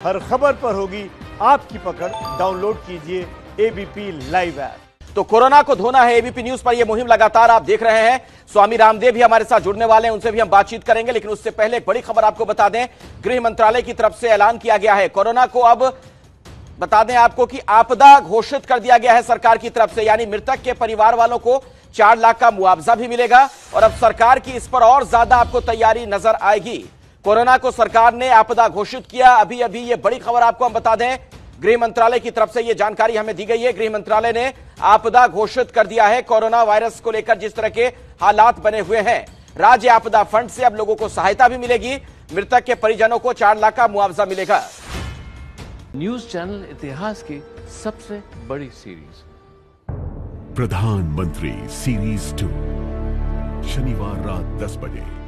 हर खबर पर होगी आपकी पकड़। डाउनलोड कीजिए एबीपी लाइव ऐप तो कोरोना को धोना है एबीपी न्यूज़ पर यह मुहिम लगातार आप देख रहे हैं। स्वामी रामदेव भी हमारे साथ जुड़ने वाले हैं, उनसे भी हम बातचीत करेंगे, लेकिन उससे पहले एक बड़ी खबर आपको बता दें। गृह मंत्रालय की तरफ़ से ऐलान किया गया है। कोरोना को अब बता दें आपको कि आपदा घोषित कर दिया गया है सरकार की तरफ़ से, यानी मृतक के परिवार वालों को चार लाख का मुआवजा भी मिलेगा। और अब सरकार की इस पर और ज़्यादा आपको तैयारी नज़र आएगी। कोरोना को सरकार ने आपदा घोषित किया। अभी अभी ये बड़ी खबर आपको हम बता दें। गृह मंत्रालय की तरफ़ से ये जानकारी हमें दी गई है। गृह मंत्रालय ने आपदा घोषित कर दिया है कोरोना वायरस को लेकर जिस तरह के हालात बने हुए हैं। राज्य आपदा फंड से अब लोगों को सहायता भी मिलेगी। मृतक के परिजनों को चार लाख का मुआवजा मिलेगा। न्यूज़ चैनल इतिहास की सबसे बड़ी सीरीज़। प्रधानमंत्री सीरीज़ टू। शनिवार रात 10 बजे।